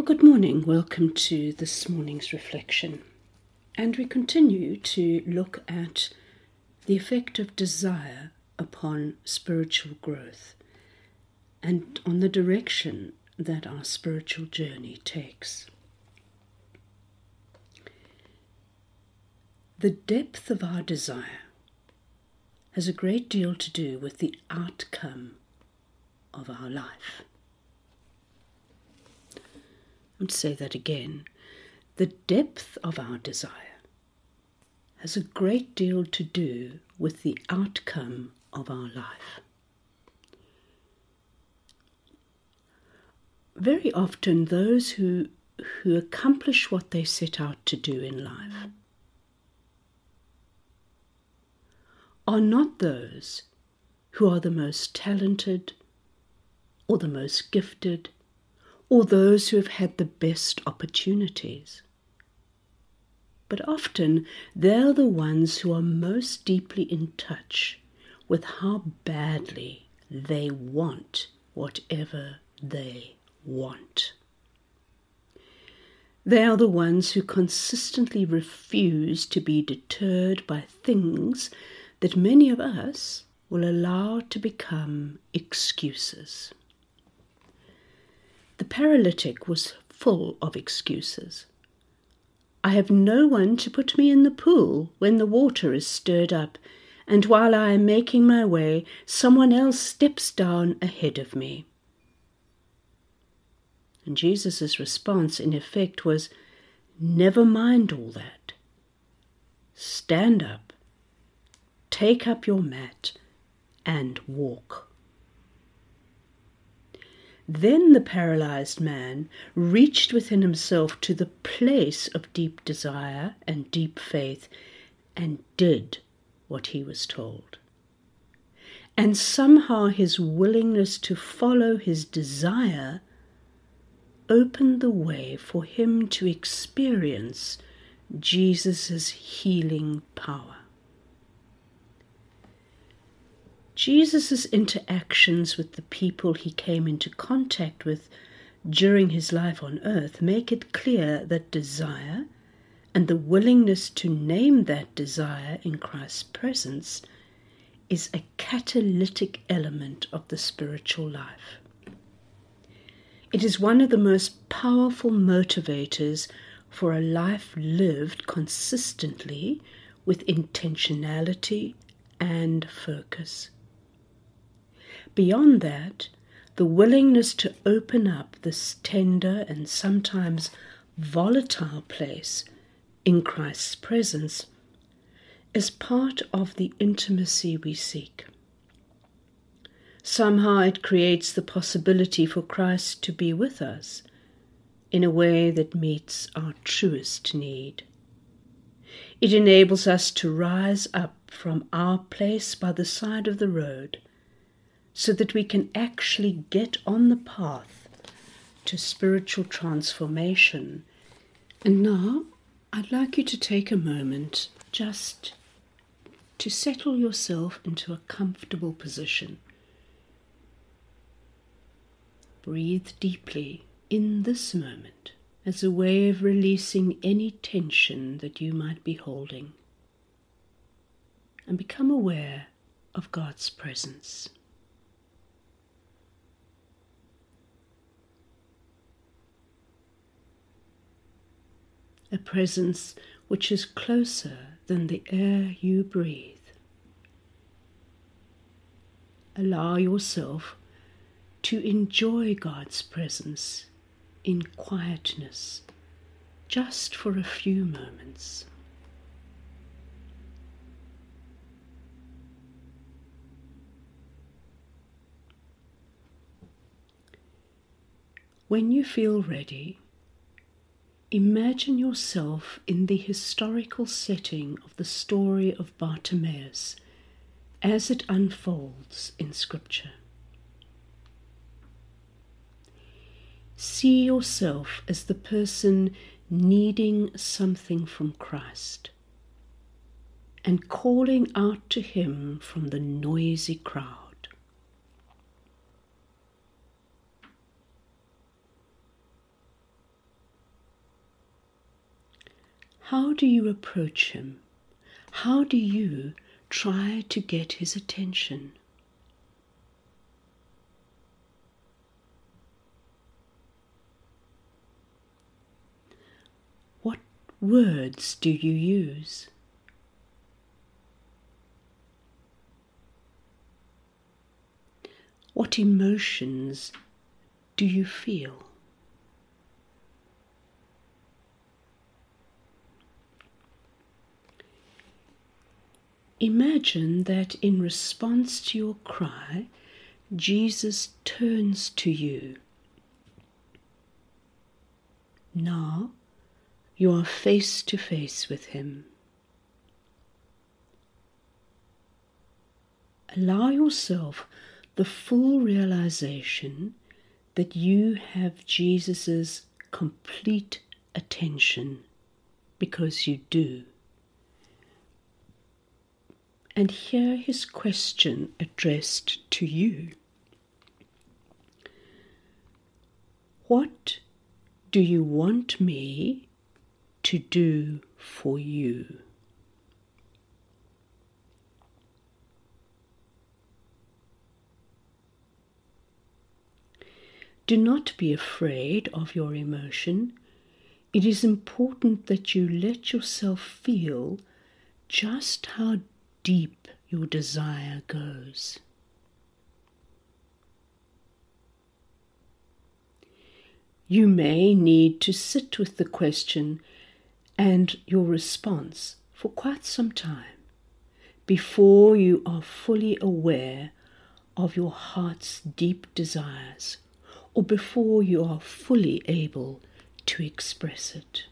Well, good morning. Welcome to this morning's reflection. And we continue to look at the effect of desire upon spiritual growth and on the direction that our spiritual journey takes. The depth of our desire has a great deal to do with the outcome of our life. Would say that again. The depth of our desire has a great deal to do with the outcome of our life. Very often, those who, who accomplish what they set out to do in life are not those who are the most talented or the most gifted or those who have had the best opportunities. But often they're the ones who are most deeply in touch with how badly they want whatever they want. They are the ones who consistently refuse to be deterred by things that many of us will allow to become excuses. The paralytic was full of excuses. I have no one to put me in the pool when the water is stirred up, and while I am making my way, someone else steps down ahead of me. And Jesus' response, in effect, was Never mind all that. Stand up, take up your mat, and walk. Then the paralyzed man reached within himself to the place of deep desire and deep faith and did what he was told. And somehow his willingness to follow his desire opened the way for him to experience Jesus' healing power. Jesus' interactions with the people he came into contact with during his life on earth make it clear that desire and the willingness to name that desire in Christ's presence is a catalytic element of the spiritual life. It is one of the most powerful motivators for a life lived consistently with intentionality and focus. Beyond that, the willingness to open up this tender and sometimes volatile place in Christ's presence is part of the intimacy we seek. Somehow it creates the possibility for Christ to be with us in a way that meets our truest need. It enables us to rise up from our place by the side of the road so that we can actually get on the path to spiritual transformation. And now I'd like you to take a moment just to settle yourself into a comfortable position. Breathe deeply in this moment as a way of releasing any tension that you might be holding. And become aware of God's presence. A presence which is closer than the air you breathe. Allow yourself to enjoy God's presence in quietness just for a few moments. When you feel ready, Imagine yourself in the historical setting of the story of Bartimaeus as it unfolds in Scripture. See yourself as the person needing something from Christ and calling out to Him from the noisy crowd. How do you approach him? How do you try to get his attention? What words do you use? What emotions do you feel? Imagine that in response to your cry, Jesus turns to you. Now you are face to face with him. Allow yourself the full realization that you have Jesus' complete attention because you do and hear his question addressed to you. What do you want me to do for you? Do not be afraid of your emotion. It is important that you let yourself feel just how deep your desire goes. You may need to sit with the question and your response for quite some time before you are fully aware of your heart's deep desires or before you are fully able to express it.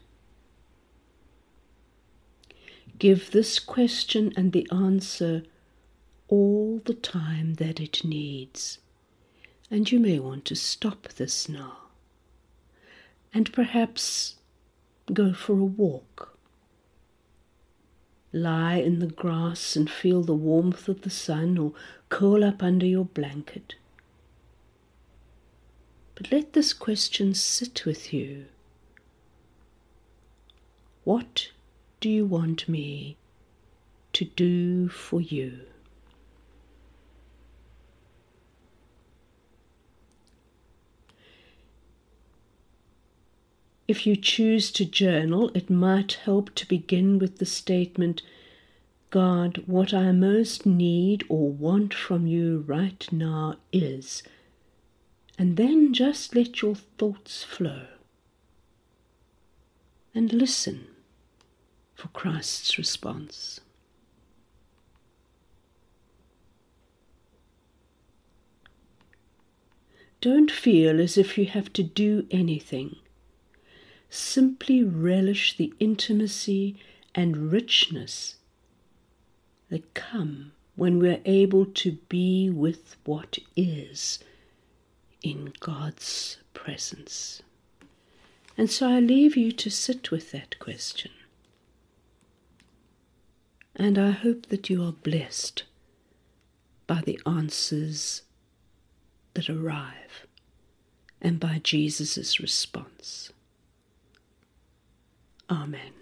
Give this question and the answer all the time that it needs. And you may want to stop this now. And perhaps go for a walk. Lie in the grass and feel the warmth of the sun or curl up under your blanket. But let this question sit with you. What do you want me to do for you? If you choose to journal, it might help to begin with the statement God, what I most need or want from you right now is, and then just let your thoughts flow and listen for Christ's response. Don't feel as if you have to do anything. Simply relish the intimacy and richness that come when we're able to be with what is in God's presence. And so I leave you to sit with that question and I hope that you are blessed by the answers that arrive and by Jesus' response. Amen.